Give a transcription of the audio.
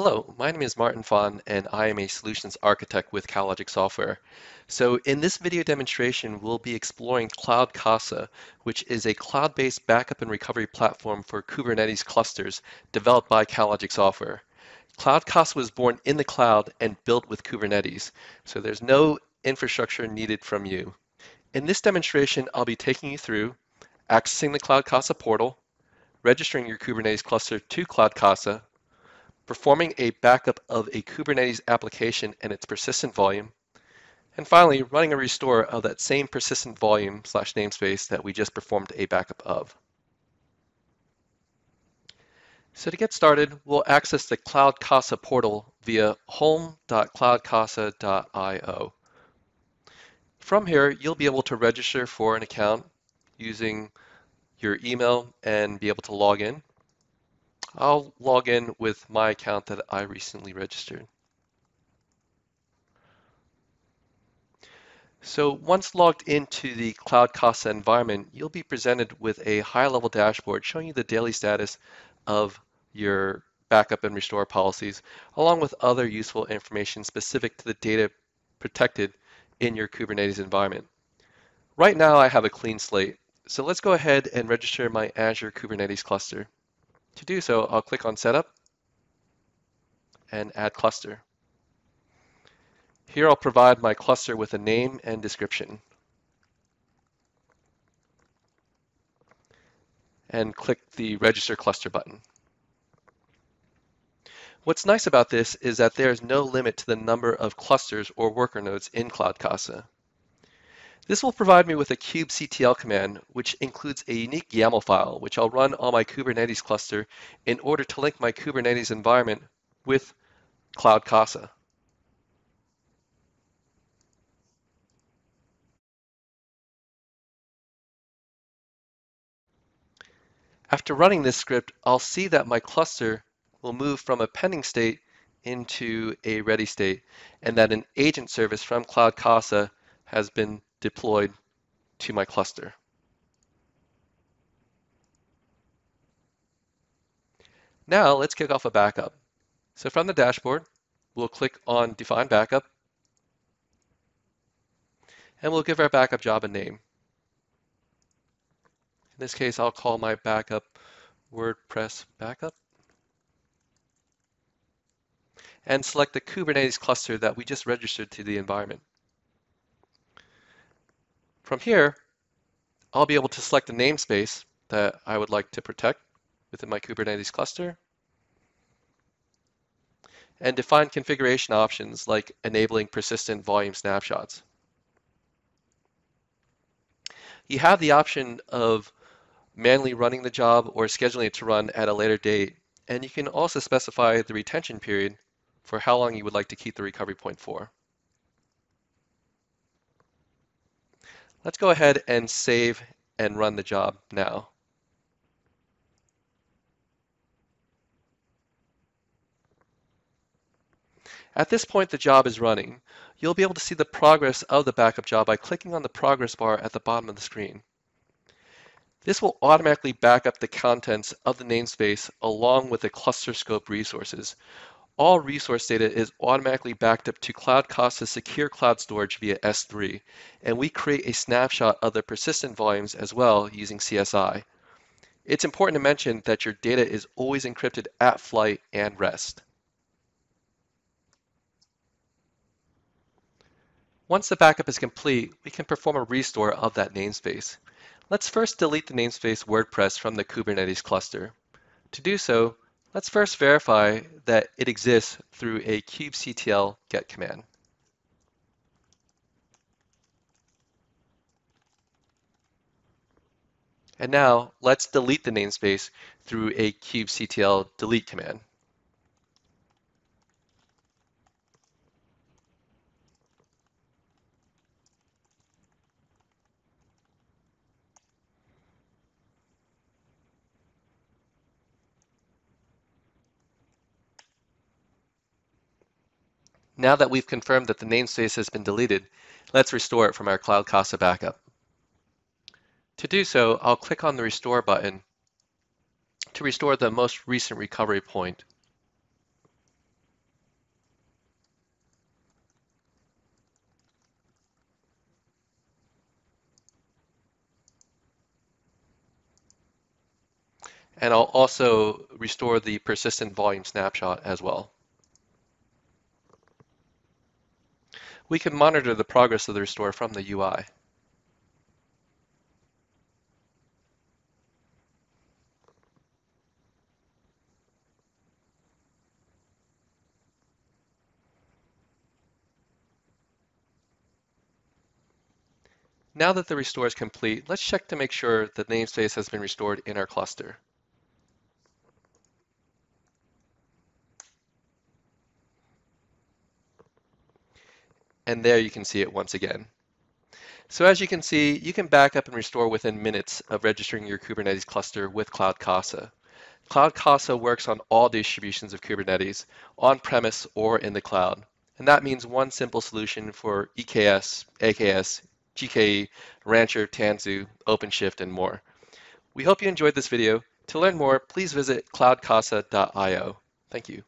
Hello, my name is Martin Fahn and I am a solutions architect with Catalogic Software. So in this video demonstration, we'll be exploring Cloud Casa, which is a cloud-based backup and recovery platform for Kubernetes clusters developed by Catalogic Software. Cloud Casa was born in the cloud and built with Kubernetes, so there's no infrastructure needed from you. In this demonstration, I'll be taking you through accessing the Cloud Casa portal, registering your Kubernetes cluster to Cloud Casa, performing a backup of a Kubernetes application and its persistent volume, and finally, running a restore of that same persistent volume slash namespace that we just performed a backup of. So to get started, we'll access the Cloud Casa portal via home.cloudcasa.io. From here, you'll be able to register for an account using your email and be able to log in. I'll log in with my account that I recently registered. So once logged into the Cloud Casa environment, you'll be presented with a high-level dashboard showing you the daily status of your backup and restore policies, along with other useful information specific to the data protected in your Kubernetes environment. Right now I have a clean slate, so let's go ahead and register my Azure Kubernetes cluster. To do so, I'll click on Setup and Add Cluster. Here I'll provide my cluster with a name and description. And click the Register Cluster button. What's nice about this is that there is no limit to the number of clusters or worker nodes in Cloud Casa. This will provide me with a kubectl command, which includes a unique YAML file, which I'll run on my Kubernetes cluster in order to link my Kubernetes environment with Cloud Casa. After running this script, I'll see that my cluster will move from a pending state into a ready state, and that an agent service from Cloud Casa has been deployed to my cluster. Now let's kick off a backup. So from the dashboard, we'll click on Define Backup, and we'll give our backup job a name. In this case, I'll call my backup WordPress Backup, and select the Kubernetes cluster that we just registered to the environment. From here, I'll be able to select the namespace that I would like to protect within my Kubernetes cluster and define configuration options like enabling persistent volume snapshots. You have the option of manually running the job or scheduling it to run at a later date, and you can also specify the retention period for how long you would like to keep the recovery point for. Let's go ahead and save and run the job now. At this point, the job is running. You'll be able to see the progress of the backup job by clicking on the progress bar at the bottom of the screen. This will automatically back up the contents of the namespace along with the cluster scope resources, all resource data is automatically backed up to Cloud Casa's secure cloud storage via S3, and we create a snapshot of the persistent volumes as well using CSI. It's important to mention that your data is always encrypted at flight and rest. Once the backup is complete, we can perform a restore of that namespace. Let's first delete the namespace WordPress from the Kubernetes cluster. To do so, Let's first verify that it exists through a kubectl get command. And now let's delete the namespace through a kubectl delete command. Now that we've confirmed that the namespace has been deleted, let's restore it from our Cloud Casa backup. To do so, I'll click on the Restore button to restore the most recent recovery point. And I'll also restore the persistent volume snapshot as well. We can monitor the progress of the restore from the UI. Now that the restore is complete, let's check to make sure the namespace has been restored in our cluster. And there you can see it once again. So as you can see, you can back up and restore within minutes of registering your Kubernetes cluster with Cloud Casa. Cloud Casa works on all distributions of Kubernetes, on-premise or in the cloud. And that means one simple solution for EKS, AKS, GKE, Rancher, Tanzu, OpenShift, and more. We hope you enjoyed this video. To learn more, please visit cloudcasa.io. Thank you.